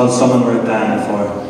called Someone Worth Dying For.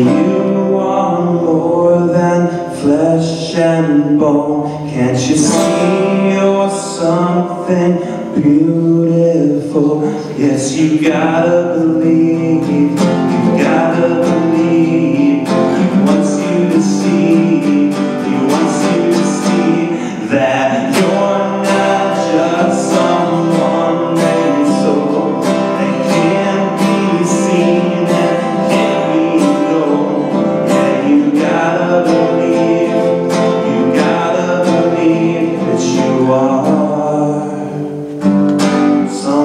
you are more than flesh and bone. Can't you see you're something beautiful? Yes, you gotta believe.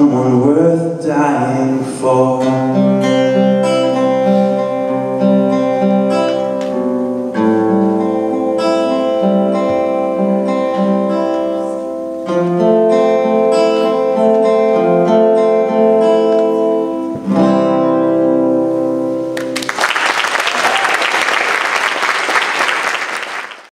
someone worth dying for.